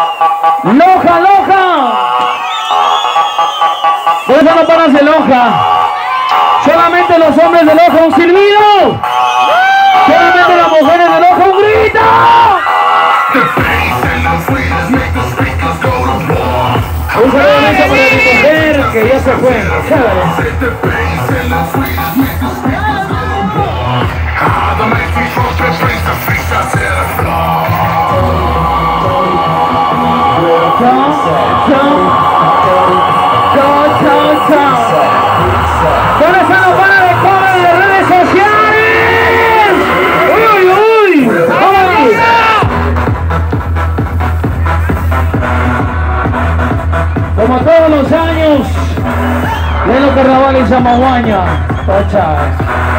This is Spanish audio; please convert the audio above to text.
Loja, loja. Por no paras de loja. Solamente los hombres de loja un silbido. Solamente las mujeres de loja un grito. Un saludo para mi mujer que ya se fue. Chao, chao. Chao, chao, chao. ¿Dónde están los panas de cola en las redes sociales? ¡Uy, uy! ¡Ay! Como todos los años, de los carnavales. Chao, chao.